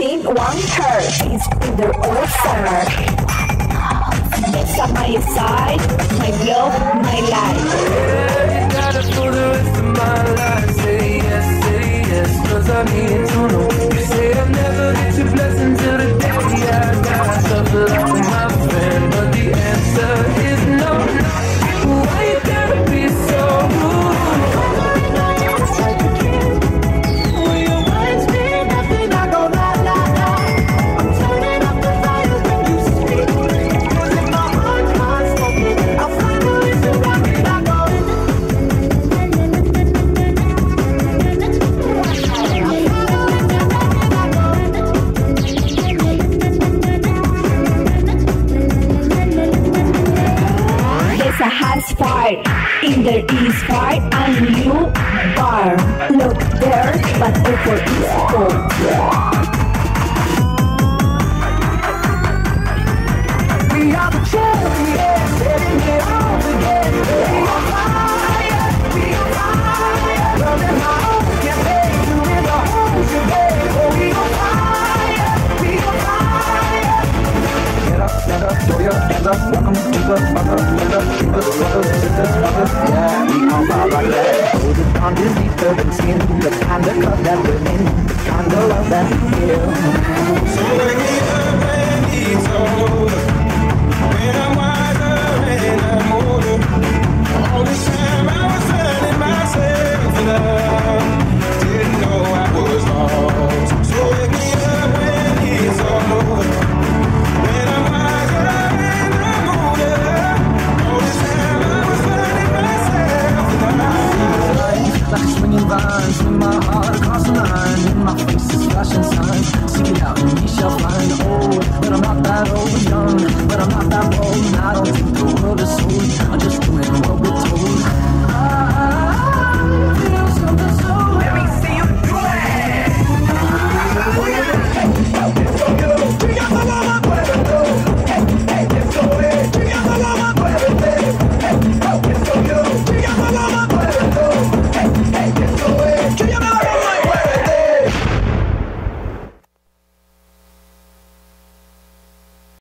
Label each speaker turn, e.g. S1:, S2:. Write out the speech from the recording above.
S1: seen one her. is in the all-star. It's on my side, my love, my life. right. In east side and you bar. Look there, but effort is cold.
S2: all
S3: fall like that. Hold underneath the skin, the kind of love that we're in, the kind of love that we feel. So